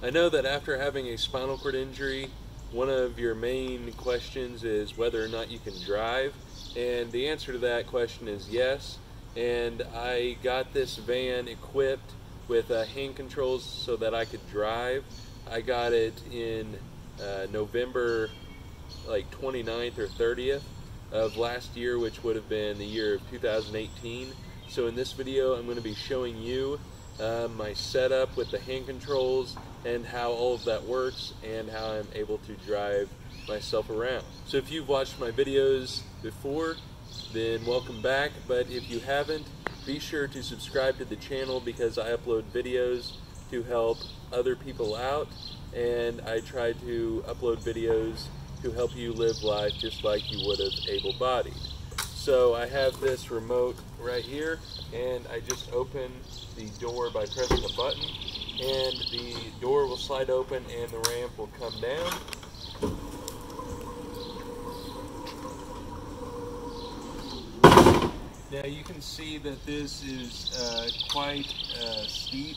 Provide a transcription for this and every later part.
I know that after having a spinal cord injury, one of your main questions is whether or not you can drive, and the answer to that question is yes. And I got this van equipped with uh, hand controls so that I could drive. I got it in uh, November like 29th or 30th of last year, which would have been the year of 2018. So in this video, I'm going to be showing you uh, my setup with the hand controls and how all of that works and how I'm able to drive myself around. So if you've watched my videos before, then welcome back. But if you haven't, be sure to subscribe to the channel because I upload videos to help other people out and I try to upload videos to help you live life just like you would have able-bodied. So I have this remote right here and I just open the door by pressing a button and the door will slide open and the ramp will come down. Now you can see that this is uh, quite uh, steep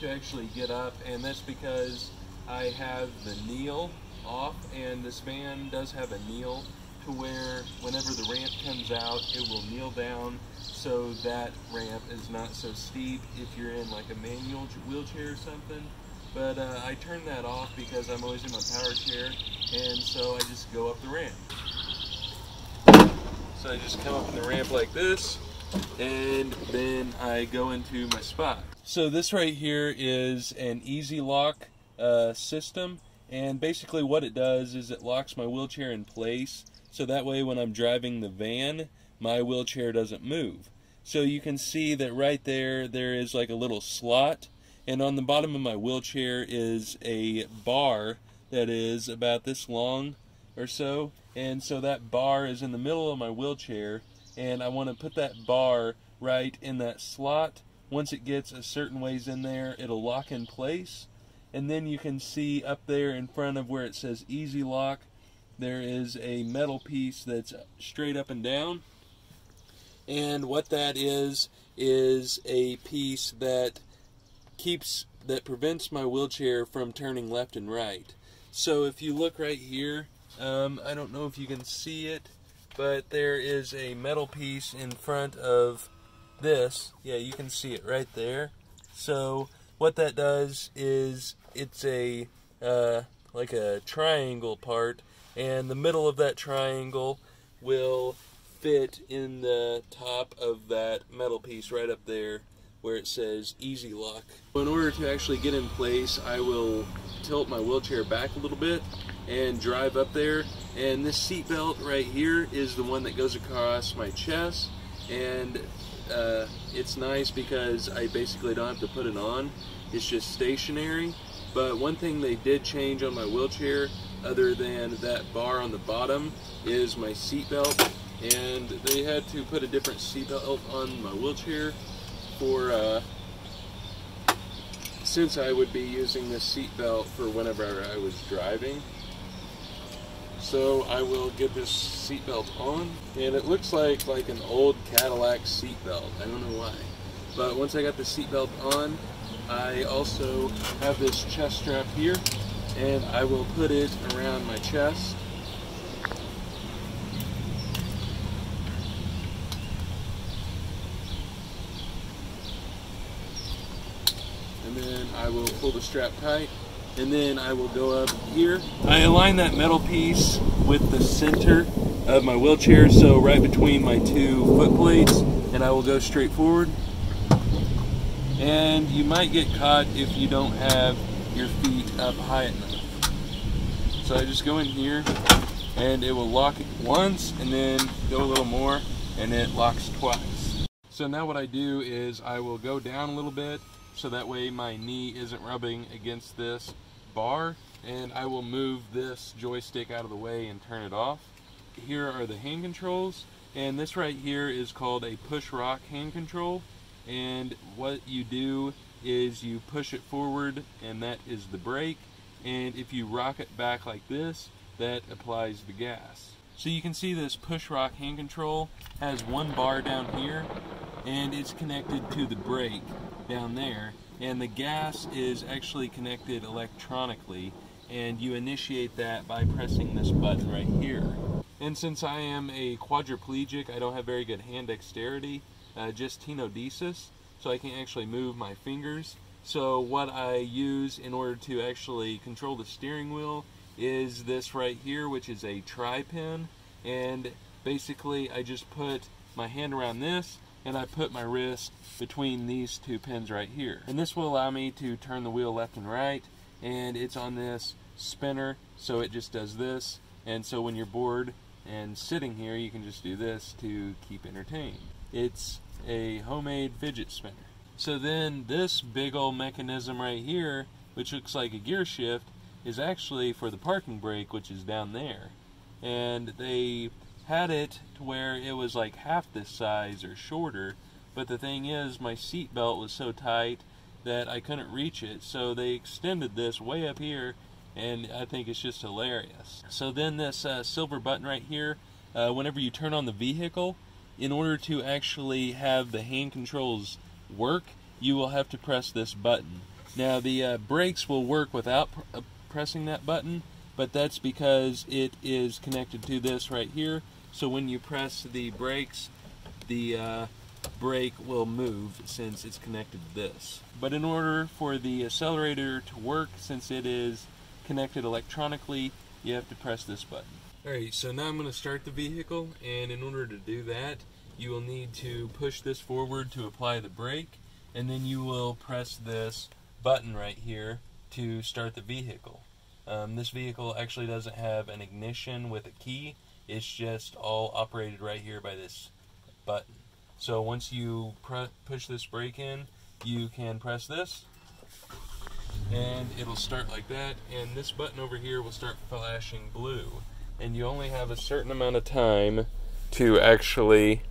to actually get up and that's because I have the kneel off and this van does have a kneel to where whenever the ramp comes out it will kneel down so that ramp is not so steep if you're in like a manual wheelchair or something. But uh, I turn that off because I'm always in my power chair and so I just go up the ramp. So I just come up the ramp like this and then I go into my spot. So this right here is an EZ Lock uh, system and basically what it does is it locks my wheelchair in place so that way when I'm driving the van my wheelchair doesn't move so you can see that right there there is like a little slot. And on the bottom of my wheelchair is a bar that is about this long or so. And so that bar is in the middle of my wheelchair. And I want to put that bar right in that slot. Once it gets a certain ways in there it'll lock in place. And then you can see up there in front of where it says EZ Lock there is a metal piece that's straight up and down and what that is is a piece that keeps that prevents my wheelchair from turning left and right. So if you look right here um, I don't know if you can see it but there is a metal piece in front of this. Yeah you can see it right there. So what that does is it's a uh, like a triangle part and the middle of that triangle will fit in the top of that metal piece right up there where it says EZ Lock. In order to actually get in place I will tilt my wheelchair back a little bit and drive up there and this seat belt right here is the one that goes across my chest and uh, it's nice because I basically don't have to put it on. It's just stationary. But one thing they did change on my wheelchair, other than that bar on the bottom, is my seat belt. And they had to put a different seatbelt on my wheelchair for, uh, since I would be using this seatbelt for whenever I was driving. So I will get this seatbelt on, and it looks like like an old Cadillac seatbelt. I don't know why. But once I got the seatbelt on, I also have this chest strap here, and I will put it around my chest. Then I will pull the strap tight and then I will go up here. I align that metal piece with the center of my wheelchair, so right between my two foot plates, and I will go straight forward. And you might get caught if you don't have your feet up high enough. So I just go in here, and it will lock it once, and then go a little more, and it locks twice. So now what I do is I will go down a little bit, so that way my knee isn't rubbing against this bar and I will move this joystick out of the way and turn it off. Here are the hand controls and this right here is called a push rock hand control and what you do is you push it forward and that is the brake and if you rock it back like this that applies the gas. So you can see this push rock hand control has one bar down here and it's connected to the brake down there and the gas is actually connected electronically and you initiate that by pressing this button right here. And since I am a quadriplegic, I don't have very good hand dexterity, uh, just tenodesis, so I can't actually move my fingers. So what I use in order to actually control the steering wheel is this right here, which is a tri-pin, and basically I just put my hand around this and I put my wrist between these two pins right here. And this will allow me to turn the wheel left and right and it's on this spinner so it just does this and so when you're bored and sitting here you can just do this to keep entertained. It's a homemade fidget spinner. So then this big old mechanism right here which looks like a gear shift is actually for the parking brake which is down there and they had it to where it was like half this size or shorter but the thing is my seat belt was so tight that I couldn't reach it so they extended this way up here and I think it's just hilarious. So then this uh, silver button right here uh, whenever you turn on the vehicle in order to actually have the hand controls work you will have to press this button. Now the uh, brakes will work without pr uh, pressing that button but that's because it is connected to this right here so when you press the brakes, the uh, brake will move since it's connected to this. But in order for the accelerator to work, since it is connected electronically, you have to press this button. Alright, so now I'm going to start the vehicle, and in order to do that, you will need to push this forward to apply the brake, and then you will press this button right here to start the vehicle. Um, this vehicle actually doesn't have an ignition with a key, it's just all operated right here by this button. So once you push this brake in, you can press this and it'll start like that and this button over here will start flashing blue and you only have a certain amount of time to actually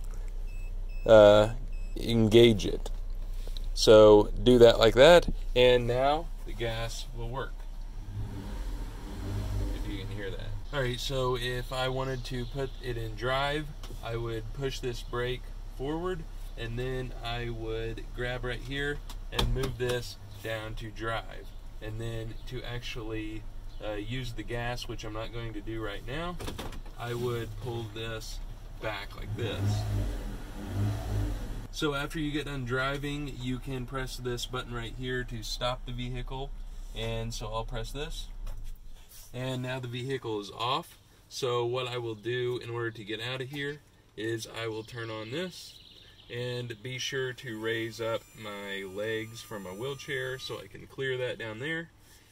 uh, engage it. So do that like that and now the gas will work. Alright, so if I wanted to put it in drive, I would push this brake forward and then I would grab right here and move this down to drive. And then to actually uh, use the gas, which I'm not going to do right now, I would pull this back like this. So after you get done driving, you can press this button right here to stop the vehicle. And so I'll press this and now the vehicle is off. So what I will do in order to get out of here is I will turn on this and be sure to raise up my legs from my wheelchair so I can clear that down there.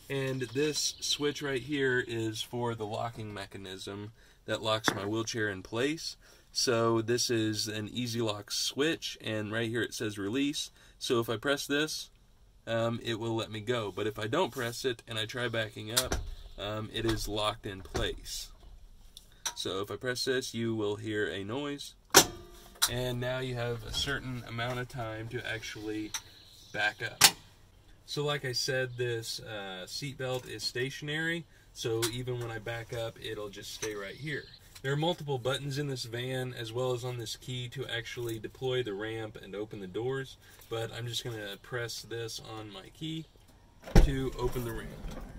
And this switch right here is for the locking mechanism that locks my wheelchair in place. So this is an EZ Lock switch and right here it says release. So if I press this um, it will let me go. But if I don't press it and I try backing up um, it is locked in place. So if I press this, you will hear a noise. And now you have a certain amount of time to actually back up. So like I said, this uh, seatbelt is stationary, so even when I back up, it'll just stay right here. There are multiple buttons in this van as well as on this key to actually deploy the ramp and open the doors, but I'm just going to press this on my key to open the ramp.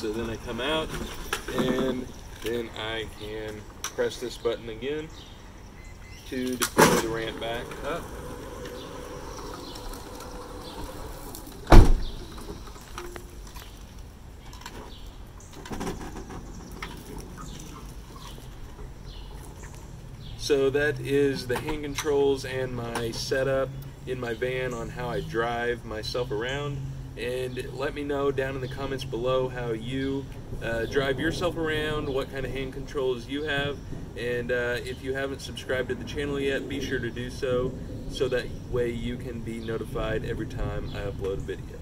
So then I come out and then I can press this button again to deploy the ramp back up. So that is the hand controls and my setup in my van on how I drive myself around and let me know down in the comments below how you uh, drive yourself around, what kind of hand controls you have, and uh, if you haven't subscribed to the channel yet, be sure to do so, so that way you can be notified every time I upload a video.